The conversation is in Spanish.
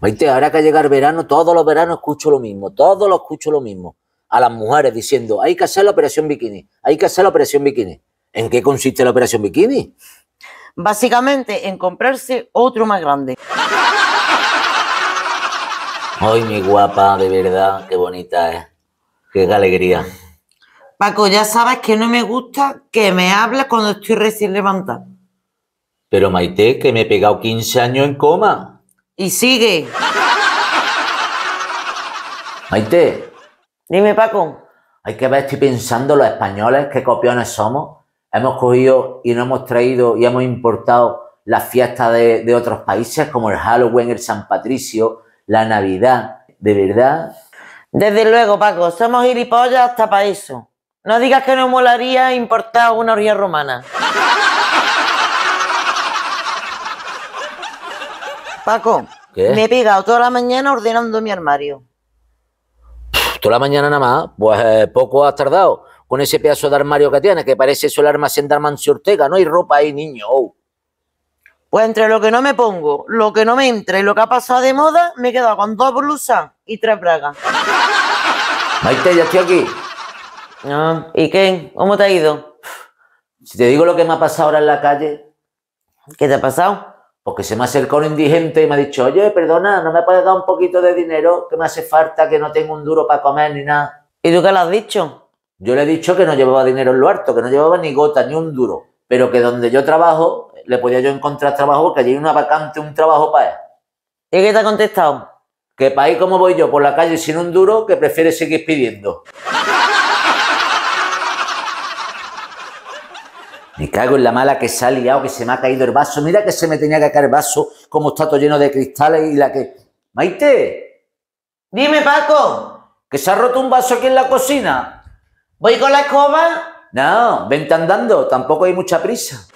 Maite, ahora que llega el verano, todos los veranos escucho lo mismo, todos los escucho lo mismo. A las mujeres diciendo, hay que hacer la operación bikini, hay que hacer la operación bikini. ¿En qué consiste la operación bikini? Básicamente en comprarse otro más grande. Ay, mi guapa, de verdad, qué bonita es. Qué alegría. Paco, ya sabes que no me gusta que me hables cuando estoy recién levantada. Pero Maite, que me he pegado 15 años en coma. Y sigue. Maite, Dime, Paco. hay que ver, estoy pensando los españoles, qué copiones somos. Hemos cogido y nos hemos traído y hemos importado las fiestas de, de otros países como el Halloween, el San Patricio, la Navidad. De verdad, Desde luego, Paco, somos gilipollas hasta para eso. No digas que no molaría importar una orgía romana. Paco, ¿Qué? me he pegado toda la mañana ordenando mi armario. toda la mañana nada más, pues eh, poco has tardado con ese pedazo de armario que tienes, que parece eso el almacén de Armancio Ortega. No hay ropa ahí, niño. Oh. Pues entre lo que no me pongo, lo que no me entra y lo que ha pasado de moda, me he quedado con dos blusas y tres bragas. Maite, ya estoy aquí. Ah, ¿Y qué? ¿Cómo te ha ido? Si te digo lo que me ha pasado ahora en la calle, ¿Qué te ha pasado? Porque se me ha acercado un indigente y me ha dicho, oye, perdona, ¿no me puedes dar un poquito de dinero? Que me hace falta, que no tengo un duro para comer ni nada. ¿Y tú qué le has dicho? Yo le he dicho que no llevaba dinero en lo harto, que no llevaba ni gota, ni un duro. Pero que donde yo trabajo, le podía yo encontrar trabajo porque allí hay una vacante, un trabajo para él. ¿Y qué te ha contestado? Que para ahí como voy yo por la calle sin un duro, que prefiere seguir pidiendo. Me cago en la mala que se ha liado, que se me ha caído el vaso. Mira que se me tenía que caer el vaso, como está todo lleno de cristales y la que... Maite, Dime, Paco. que se ha roto un vaso aquí en la cocina. ¿Voy con la escoba? No, vente andando, tampoco hay mucha prisa.